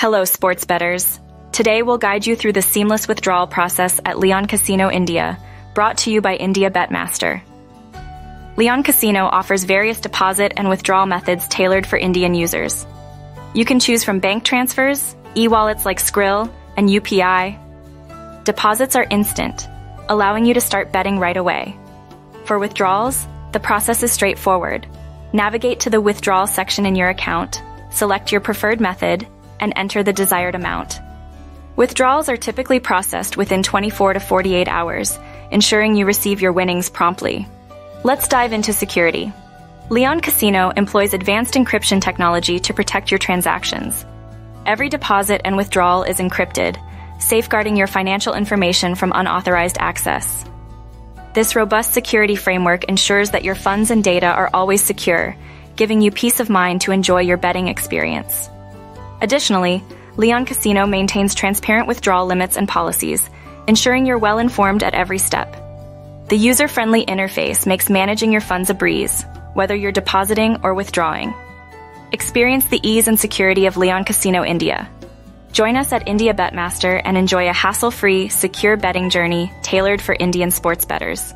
Hello, sports bettors. Today we'll guide you through the seamless withdrawal process at Leon Casino India, brought to you by India Betmaster. Leon Casino offers various deposit and withdrawal methods tailored for Indian users. You can choose from bank transfers, e-wallets like Skrill, and UPI. Deposits are instant, allowing you to start betting right away. For withdrawals, the process is straightforward. Navigate to the withdrawal section in your account, select your preferred method, and enter the desired amount. Withdrawals are typically processed within 24 to 48 hours, ensuring you receive your winnings promptly. Let's dive into security. Leon Casino employs advanced encryption technology to protect your transactions. Every deposit and withdrawal is encrypted, safeguarding your financial information from unauthorized access. This robust security framework ensures that your funds and data are always secure, giving you peace of mind to enjoy your betting experience. Additionally, Leon Casino maintains transparent withdrawal limits and policies, ensuring you're well informed at every step. The user friendly interface makes managing your funds a breeze, whether you're depositing or withdrawing. Experience the ease and security of Leon Casino India. Join us at India Betmaster and enjoy a hassle free, secure betting journey tailored for Indian sports bettors.